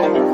Bye.